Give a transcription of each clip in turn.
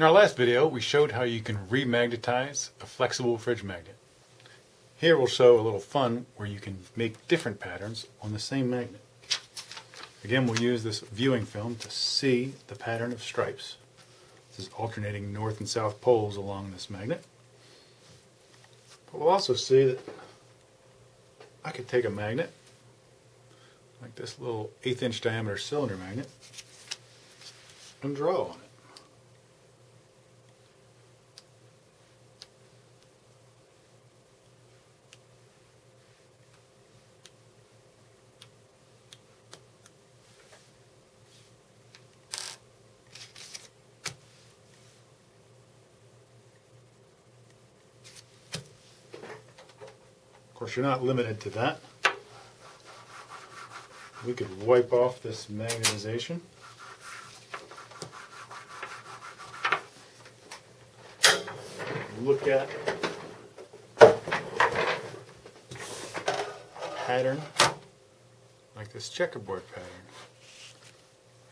In our last video, we showed how you can remagnetize a flexible fridge magnet. Here we'll show a little fun where you can make different patterns on the same magnet. Again, we'll use this viewing film to see the pattern of stripes. This is alternating north and south poles along this magnet. But we'll also see that I could take a magnet, like this little eighth inch diameter cylinder magnet, and draw on it. Course, you're not limited to that. We could wipe off this magnetization. Look at pattern like this checkerboard pattern.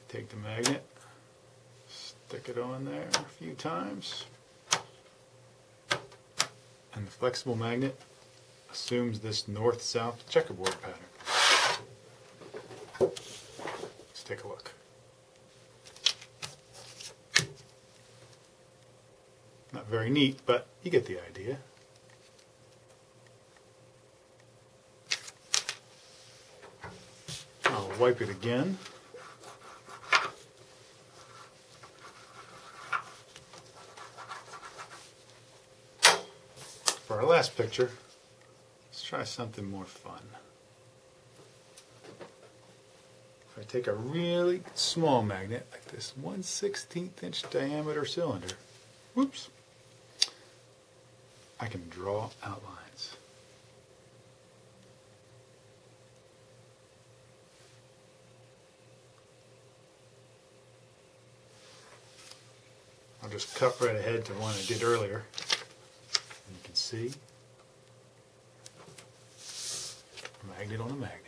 Take the magnet, stick it on there a few times, and the flexible magnet assumes this north-south checkerboard pattern. Let's take a look. Not very neat, but you get the idea. I'll wipe it again. For our last picture, let's try something more fun. If I take a really small magnet, like this 1 16th inch diameter cylinder, whoops, I can draw outlines. I'll just cut right ahead to one I did earlier. And you can see magnet on a magnet.